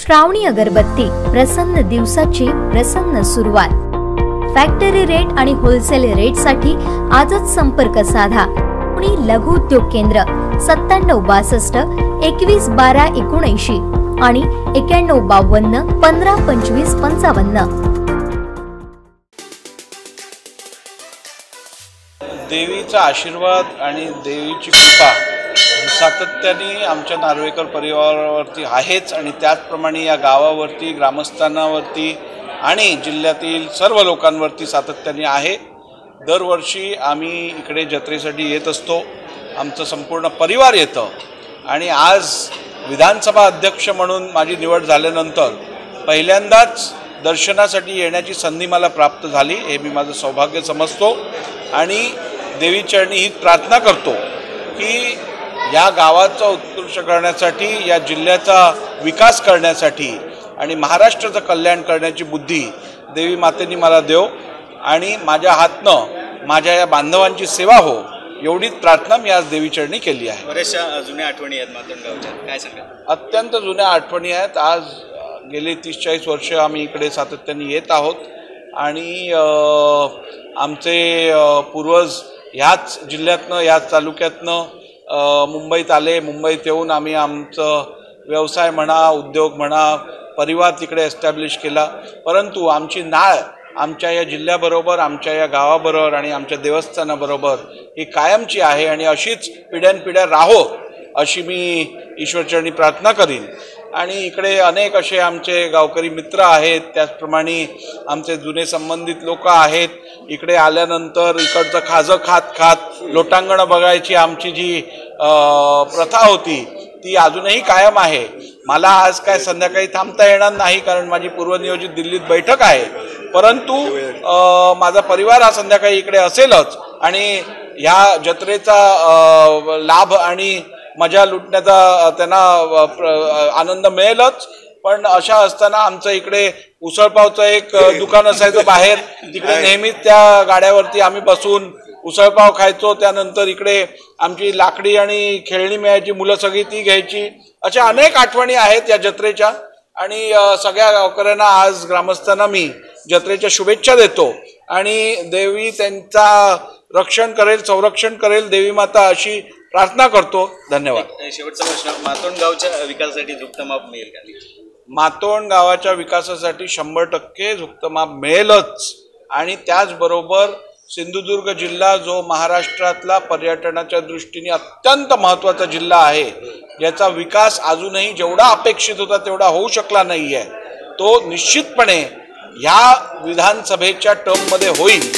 श्रावणी अगरबत्ती प्रसन्न दिवसाची प्रसन्न सुरुवात. फॅक्टरी रेट आणि होलसेल रेटसाठी आजच संपर्क साधा. पुणे लघु उद्योग केंद्र सत्त्याण्णव बासष्ट एकवीस बारा एकोणऐंशी आणि एक्याण्णव बावन्न पंधरा पंचवीस पंचावन्न. देवीचा आशीर्वाद आणि देवीची कृपा. सातत्याने आमच्या नार्वेकर परिवारावरती आहेच आणि त्याचप्रमाणे या गावावरती ग्रामस्थांवरती आणि जिल्ह्यातील सर्व लोकांवरती सातत्याने आहे. दरवर्षी आम्ही इकडे जत्रेसाठी येत असतो. आमचं संपूर्ण परिवार येतं. आणि आज विधानसभा अध्यक्ष म्हणून माझी निवड झाल्यानंतर पहिल्यांदाच दर्शनासाठी येण्याची संधी मला प्राप्त झाली हे मी माझं सौभाग्य समजतो. आणि देवीचरणी ही प्रार्थना करतो की या गावाचा उत्कृष्ट करण्यासाठी या जिल्ह्याचा विकास करण्यासाठी आणि महाराष्ट्राचं कल्याण करण्याची बुद्धी देवी मातेनी मला देव आणि माझ्या हातनं माझ्या या बांधवांची सेवा हो एवढीच प्रार्थना मी आज देवीचरणी केली आहे. बऱ्याचशा जुन्या आठवणी आहेत मातोंडगावच्या काय सांगा अत्यंत जुन्या आठवणी आहेत. आज गेली तीस चाळीस वर्ष आम्ही इकडे सातत्याने येत आहोत आणि आमचे पूर्वज ह्याच जिल्ह्यातनं ह्याच तालुक्यातनं मुंबईत आले. मुंबईत येऊन आम्ही आमचं व्यवसाय म्हणा उद्योग म्हणा परिवार तिकडे एस्टॅब्लिश केला. परंतु आमची नाळ आमच्या या जिल्ह्याबरोबर आमच्या या गावाबरोबर आणि आमच्या देवस्थानाबरोबर ही कायमची आहे आणि अशीच पिढ्यानपिढ्या राहो अशी मी ईश्वरचरणी प्रार्थना करीन. आणि इकडे अनेक असे आमचे गावकरी मित्र आहेत त्याचप्रमाणे आमचे जुने संबंधित लोक आहेत. इकडे आल्यानंतर इकडचं खाजं खात खात लोटांगणं बघायची आमची जी प्रथा होती ती अजूनही कायम आहे. मला आज काय संध्याकाळी थांबता येणार नाही कारण माझी पूर्वनियोजित दिल्लीत बैठक आहे. परंतु माझा परिवार हा संध्याकाळी इकडे असेलच आणि ह्या जत्रेचा लाभ आणि मजा लुटण्याचा त्यांना आनंद मिळेलच. पण अशा असताना आमचं इकडे उसळपावचं एक दुकान असायचं बाहेर. तिकडे नेहमीच त्या गाड्यावरती आम्ही बसून उसळपाव खायचो. त्यानंतर इकडे आमची लाकडी आणि खेळणी मिळायची मुलं सगळी ती घ्यायची. अशा अनेक आठवणी आहेत या जत्रेच्या. आणि सगळ्या गावकऱ्यांना आज ग्रामस्थांना मी जत्रेच्या शुभेच्छा देतो. आणि देवी त्यांचा रक्षण करेल संरक्षण करेल. देवी माता अशी प्रार्थना करतो. धन्यवाद. शेवटचा प्रश्न. मातोंडगावच्या विकासासाठी झुकतं माप मिळेल का? मातोंड गावाच्या विकासासाठी शंभर टक्के झुकतमाप मिळेलच. आणि त्याचबरोबर सिंधुदुर्ग जिल्हा जो महाराष्ट्रातला पर्यटनाच्या दृष्टीने अत्यंत महत्त्वाचा जिल्हा आहे याचा विकास अजूनही जेवढा अपेक्षित होता तेवढा होऊ शकला नाही आहे तो निश्चितपणे ह्या विधानसभेच्या टर्ममध्ये होईल.